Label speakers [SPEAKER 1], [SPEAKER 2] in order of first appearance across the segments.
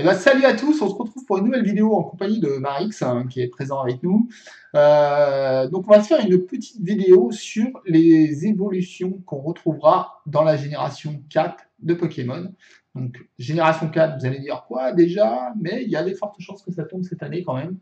[SPEAKER 1] Eh ben, salut à tous, on se retrouve pour une nouvelle vidéo en compagnie de Marix hein, qui est présent avec nous. Euh, donc on va se faire une petite vidéo sur les évolutions qu'on retrouvera dans la génération 4 de Pokémon. Donc génération 4, vous allez dire quoi déjà? Mais il y a des fortes chances que ça tombe cette année quand même.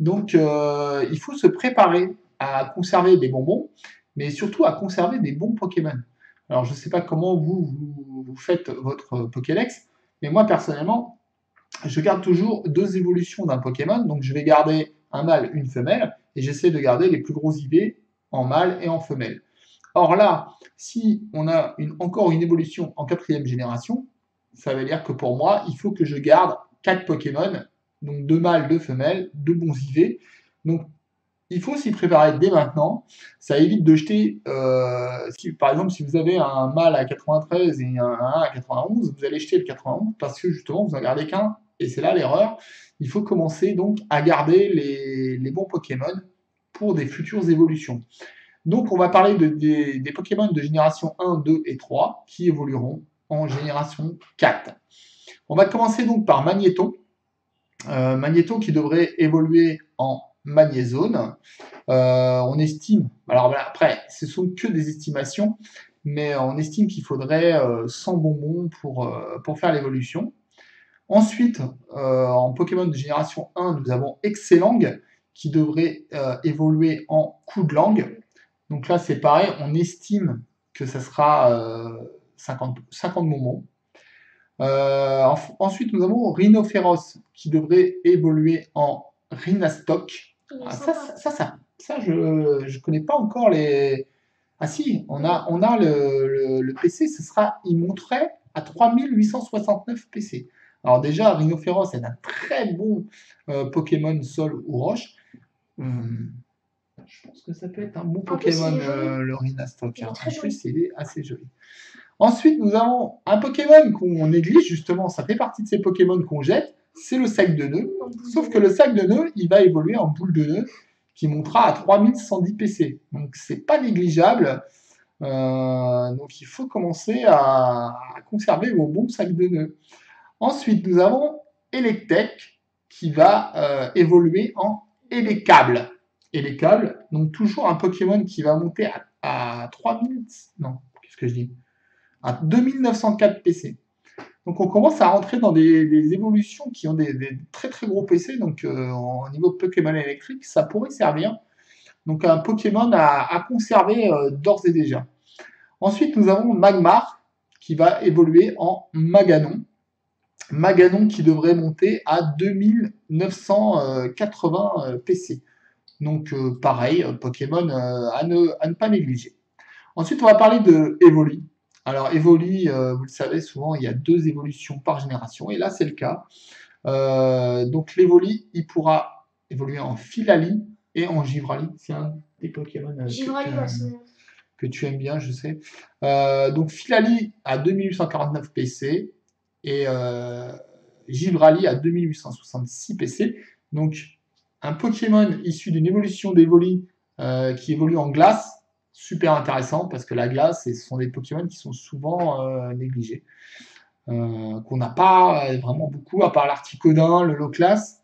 [SPEAKER 1] Donc euh, il faut se préparer à conserver des bonbons, mais surtout à conserver des bons Pokémon. Alors je ne sais pas comment vous, vous faites votre Pokédex, mais moi personnellement, je garde toujours deux évolutions d'un Pokémon. Donc je vais garder un mâle, une femelle, et j'essaie de garder les plus gros IV en mâle et en femelle. Or là, si on a encore une évolution en quatrième génération, ça veut dire que pour moi, il faut que je garde quatre Pokémon, donc deux mâles, deux femelles, deux bons IV. Donc il faut s'y préparer dès maintenant. Ça évite de jeter, euh, par exemple, si vous avez un mâle à 93 et un, un à 91, vous allez jeter le 91 parce que justement, vous n'en gardez qu'un et c'est là l'erreur, il faut commencer donc à garder les, bons Pokémon pour des futures évolutions. Donc on va parler des, Pokémon de génération 1, 2 et 3 qui évolueront en génération 4. On va commencer donc par Magnéton. Euh, Magnéton qui devrait évoluer en Magnézone. Euh, on estime, alors après, ce sont que des estimations, mais on estime qu'il faudrait 100 euh, bonbons pour, pour faire l'évolution. Ensuite, euh, en Pokémon de génération 1, nous avons Excellang qui devrait euh, évoluer en coup de langue. Donc là, c'est pareil, on estime que ça sera 50, 50 moments. ensuite, nous avons Rhinophéros qui devrait évoluer en Rhinastock. Ah, ça, ça, ça, ça, je ne connais pas encore les. Ah si, on a, on a le, le PC, ce sera, il monterait à 3869 PC. Alors déjà, Rhinophéros est un très bon euh, Pokémon sol ou roche. Hum, je pense que ça peut être un bon Pokémon, euh, le Rhinastock. Hein. En plus, il est assez joli. Ensuite, nous avons un Pokémon qu'on néglige, justement, ça fait partie de ces Pokémon qu'on jette, c'est le sac de nœuds. Sauf que le sac de nœuds, il va évoluer en boule de nœuds qui montera à 3110 PC. Donc, c'est pas négligeable. Euh, donc, il faut commencer à, à conserver vos bons sacs de nœuds. Ensuite, nous avons Electek qui va euh, évoluer en Elecable. Elecable, donc toujours un Pokémon qui va monter à, à 3000, non, qu'est-ce que je dis? À 2904 PC. Donc on commence à rentrer dans des, évolutions qui ont des, très très gros PC, donc euh, au niveau Pokémon électrique, ça pourrait servir. Donc un Pokémon à, conserver euh, d'ores et déjà. Ensuite, nous avons Magmar qui va évoluer en Maganon. Maganon qui devrait monter à 2980 euh, PC. Donc euh, pareil, euh, Pokémon à ne, pas négliger. Ensuite, on va parler de Evoli. Alors Evoli, vous le savez, souvent il y a deux évolutions par génération, et là c'est le cas. donc l'Evoli, il pourra évoluer en Filali et en Givrali. C'est un des Pokémon que, tu aimes bien, je sais. donc Filali à 2849 PC, et euh, Gibrali à 2866 PC. Donc un Pokémon issu d'une évolution d'Evoli euh, qui évolue en glace, super intéressant parce que la glace, ce sont des Pokémon qui sont souvent euh, négligés. qu'on n'a pas vraiment beaucoup, à part l'Articodin, le Loclas.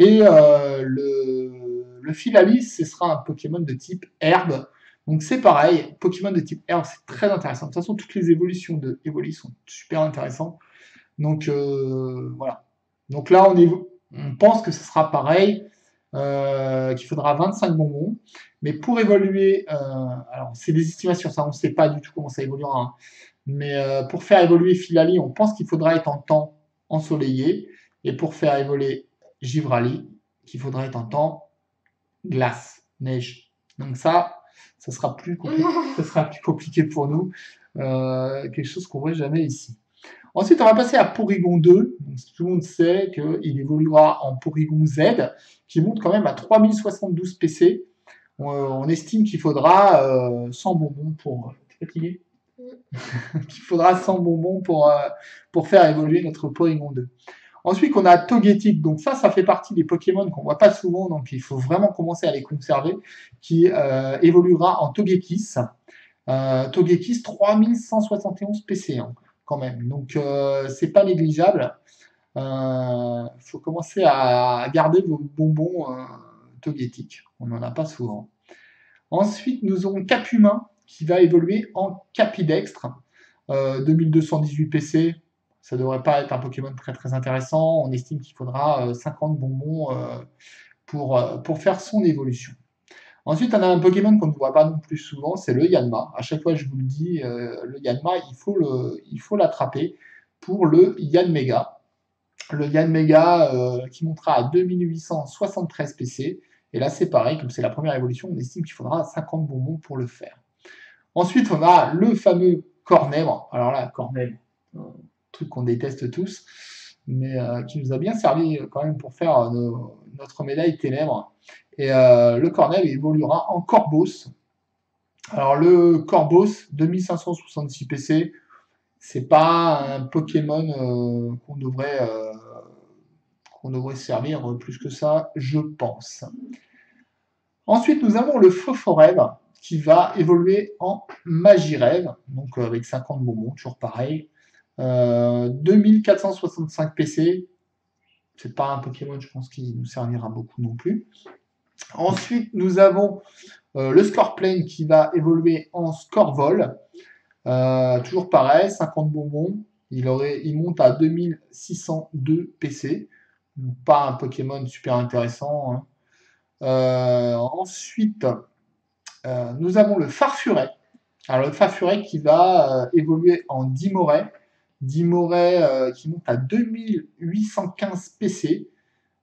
[SPEAKER 1] Et le, le Philalis, ce sera un Pokémon de type herbe. Donc c'est pareil, Pokémon de type herbe, c'est très intéressant. De toute façon, toutes les évolutions de Evoli sont super intéressantes. Donc euh, voilà. Donc là, on, on pense que ce sera pareil, euh, qu'il faudra 25 bonbons. Mais pour évoluer, euh, alors c'est des estimations, ça on ne sait pas du tout comment ça évoluera. Hein. Mais pour faire évoluer Filali, on pense qu'il faudra être en temps ensoleillé. Et pour faire évoluer Givrali, qu'il faudra être en temps glace, neige. Donc ça, ça sera plus compliqué, ça sera plus compliqué pour nous. quelque chose qu'on voit jamais ici. Ensuite, on va passer à Porygon 2. tout le monde sait qu'il évoluera en Porygon Z, qui monte quand même à 3072 PC. On, estime qu'il faudra 100 euh, bonbons pour... T'es fatigué Qu'il faudra 100 bonbons pour, euh, pour faire évoluer notre Porygon 2. Ensuite, on a Togetic. Donc ça, ça fait partie des Pokémon qu'on voit pas souvent, donc il faut vraiment commencer à les conserver, qui euh, évoluera en Togekiss. Togekiss 3171 PC. Hein quand même. Donc, euh, c'est pas négligeable. Il faut commencer à garder vos bonbons euh, togétiques. On n'en a pas souvent. Ensuite, nous aurons Capumain qui va évoluer en Capidextre. 2218 PC, ça devrait pas être un Pokémon très très intéressant. On estime qu'il faudra 50 euh, bonbons euh, pour, euh, pour faire son évolution. Ensuite, on a un Pokémon qu'on ne voit pas non plus souvent, c'est le Yanma. À chaque fois, je vous le dis, le Yanma, il faut il faut l'attraper pour le Yanmega. Le Yanmega qui montera à 2873 PC. Et là, c'est pareil, comme c'est la première évolution, on estime qu'il faudra 50 bonbons pour le faire. Ensuite, on a le fameux Cornèvre. Alors là, Cornèvre, truc qu'on déteste tous, mais euh, qui nous a bien servi quand même pour faire euh, notre médaille ténèbres. Et euh, le Cornel évoluera en Corbos. Alors le Corbos, 2566 PC, c'est pas un Pokémon qu'on devrait, qu'on devrait servir plus que ça, je pense. Ensuite, nous avons le Phophorève qui va évoluer en Magirève, donc avec 50 bonbons, toujours pareil. 2465 euh, PC, c'est pas un Pokémon, je pense, qui nous servira beaucoup non plus. Ensuite, nous avons euh, le Scorplane qui va évoluer en Scorvol. Euh, toujours pareil, 50 bonbons. Il, monte à 2602 PC. Pas un Pokémon super intéressant. Hein. ensuite, nous avons le Farfuret. Alors, le Farfuret qui va évoluer en Dimoret. Dimoret euh, qui monte à 2815 PC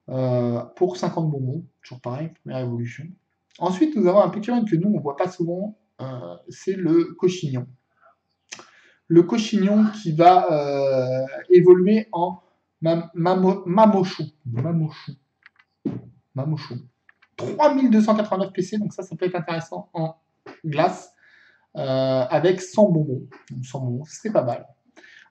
[SPEAKER 1] euh, pour 50 bonbons. Toujours pareil, première évolution. Ensuite, nous avons un Pokémon que nous, on ne voit pas souvent, euh, c'est le Cochignon. Le Cochignon qui va évoluer en Mamochou. Mamochou. Mamochou. 3289 PC, donc ça, ça peut être intéressant en glace, avec 100 bonbons. 100 bonbons, c'est pas mal.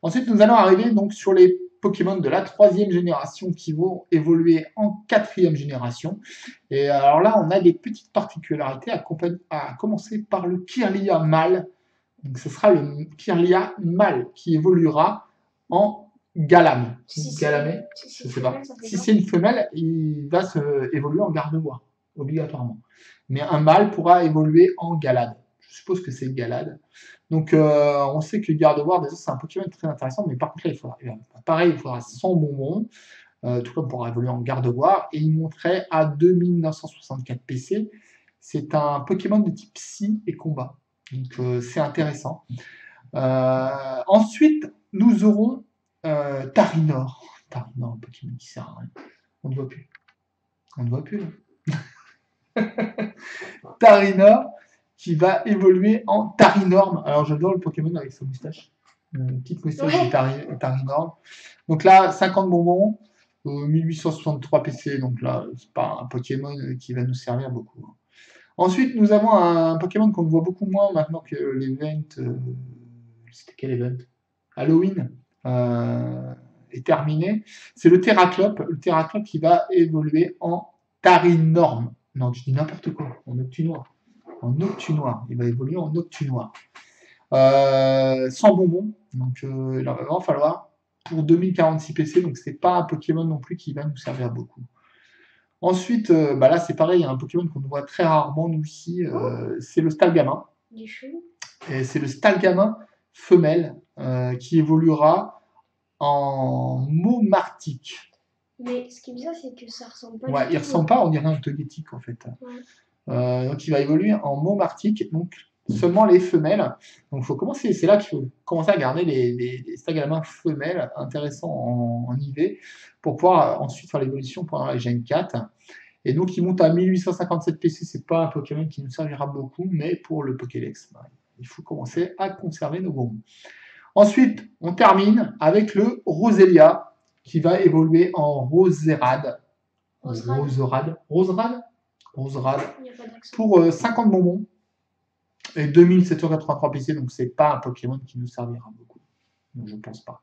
[SPEAKER 1] Ensuite, nous allons arriver donc sur les Pokémon de la troisième génération qui vont évoluer en quatrième génération. Et alors là, on a des petites particularités à, commencer par le Kirlia mâle. Donc ce sera le Kirlia mâle qui évoluera en Galam. Si Galamé, je sais pas. Si c'est une femelle, il va se évoluer en garde-bois, obligatoirement. Mais un mâle pourra évoluer en Galade. Je suppose que c'est Galade. Donc, euh, on sait que Gardevoir, c'est un Pokémon très intéressant, mais par contre, là, il faudra, pareil, il faudra 100 bonbons, euh, tout comme pour évoluer en Gardevoir, et il monterait à 2964 PC. C'est un Pokémon de type Psy et combat. Donc, euh, c'est intéressant. ensuite, nous aurons Tarinor. Tarinor, un Pokémon qui sert à rien. On ne voit plus. On ne voit plus, Tarinor, qui va évoluer en Tarinorm. Alors j'adore le Pokémon avec sa moustache. Une petite moustache de Tarinorm. Donc là, 50 bonbons, 1863 PC, donc là, c'est pas un Pokémon qui va nous servir beaucoup. Ensuite, nous avons un Pokémon qu'on voit beaucoup moins maintenant que l'event. Euh, c'était quel event? Halloween euh, est terminé. C'est le Terraclope. Le Terraclope qui va évoluer en Tarinorm. Non, tu dis n'importe quoi, en Octunoir en Octunoir. Il va évoluer en Octunoir. Euh, sans bonbons, donc euh, il va vraiment falloir pour 2046 PC, donc c'est pas un Pokémon non plus qui va nous servir beaucoup. Ensuite, euh, bah là c'est pareil, il y a un Pokémon qu'on voit très rarement nous ici, c'est le Stalgamin. Et c'est le Stalgamin femelle qui évoluera en Momartic.
[SPEAKER 2] Mais ce qui est bizarre, c'est que ça ressemble pas.
[SPEAKER 1] Ouais, il ressemble pas, on dirait un Togetic en fait. Euh, donc il va évoluer en Momartic, donc seulement les femelles. Donc il faut commencer, c'est là qu'il faut commencer à garder les, les, les femelles intéressants en, IV pour pouvoir ensuite faire l'évolution pendant la Gen 4. Et donc il monte à 1857 PC, c'est pas un Pokémon qui nous servira beaucoup, mais pour le Pokédex, bah, il faut commencer à conserver nos bonbons. Ensuite, on termine avec le Roselia, qui va évoluer en Roserad. Roserad. Roserad Roserad, pour 50 euh, bonbons et 2783 PC, donc c'est pas un Pokémon qui nous servira beaucoup. Donc je pense pas.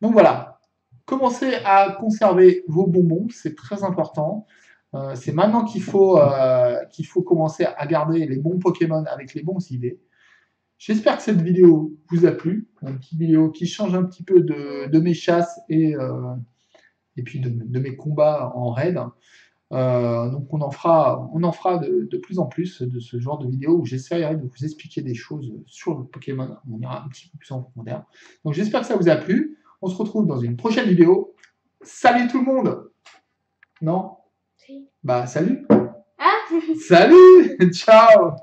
[SPEAKER 1] Donc voilà, commencez à conserver vos bonbons, c'est très important. Euh, c'est maintenant qu'il faut, euh, qu'il faut commencer à garder les bons Pokémon avec les bons idées. J'espère que cette vidéo vous a plu. Une petite vidéo qui change un petit peu de, mes chasses et, et puis de, de mes combats en raid. Euh, donc on en fera, on en fera de, de, plus en plus de ce genre de vidéos où j'essaierai de vous expliquer des choses sur le Pokémon. On ira un petit peu plus en profondeur. Donc j'espère que ça vous a plu. On se retrouve dans une prochaine vidéo. Salut tout le monde Non?
[SPEAKER 2] Si.
[SPEAKER 1] Bah salut
[SPEAKER 2] Ah
[SPEAKER 1] Salut Ciao